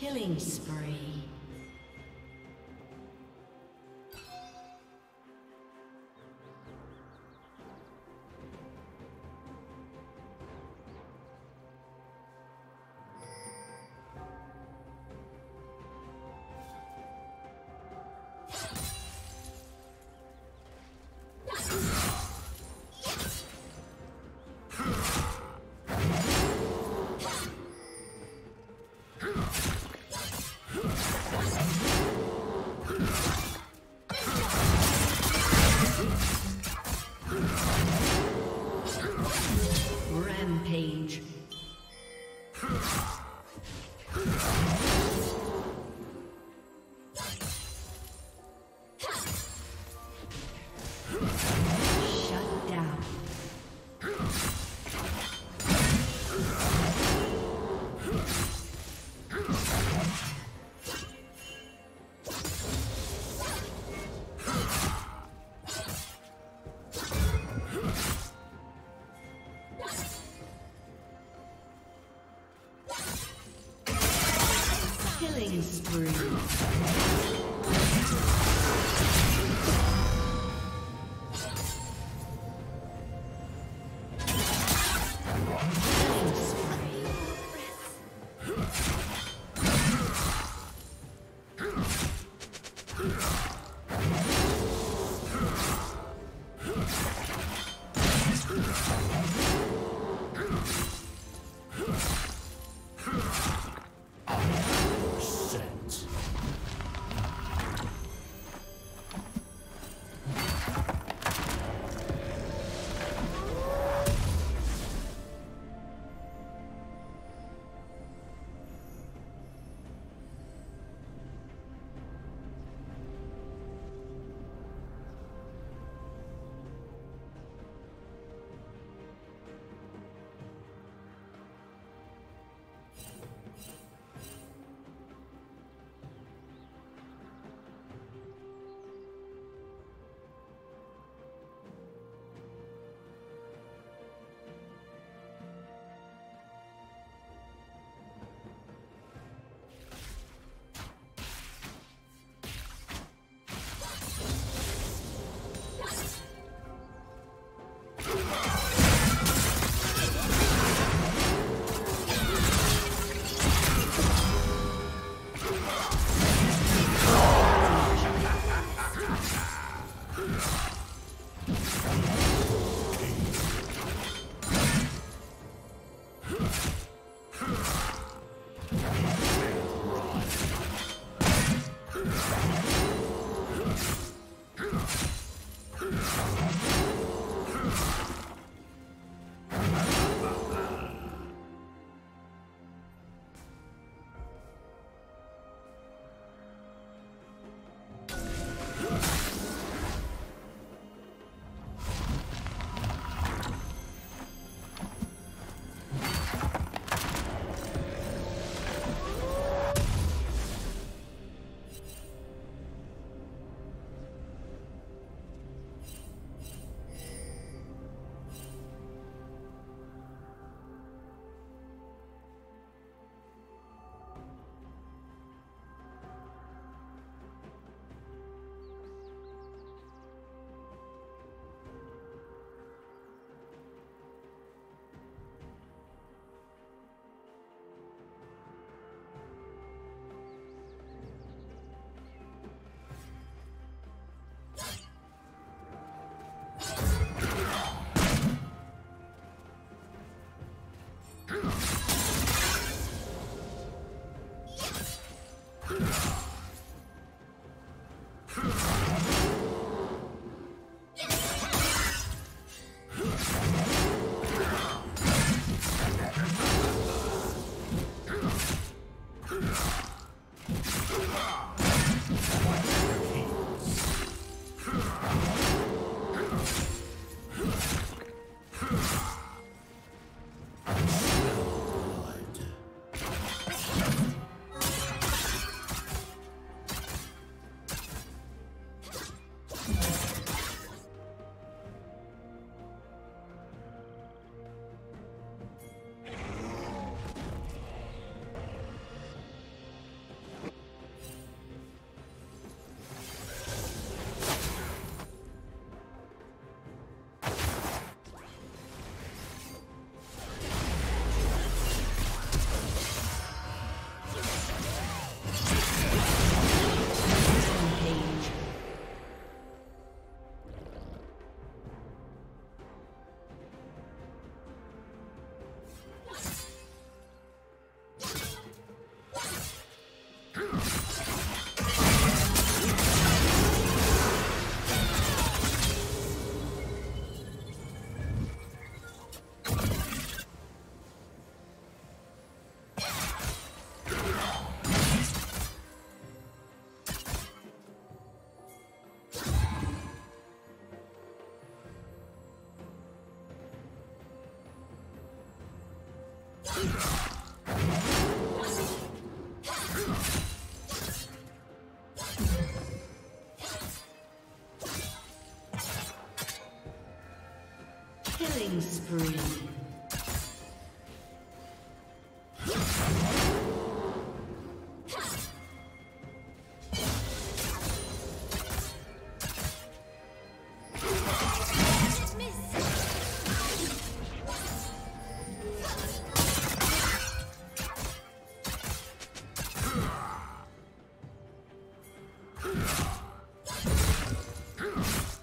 Killing spree. Spree.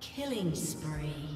Killing spree.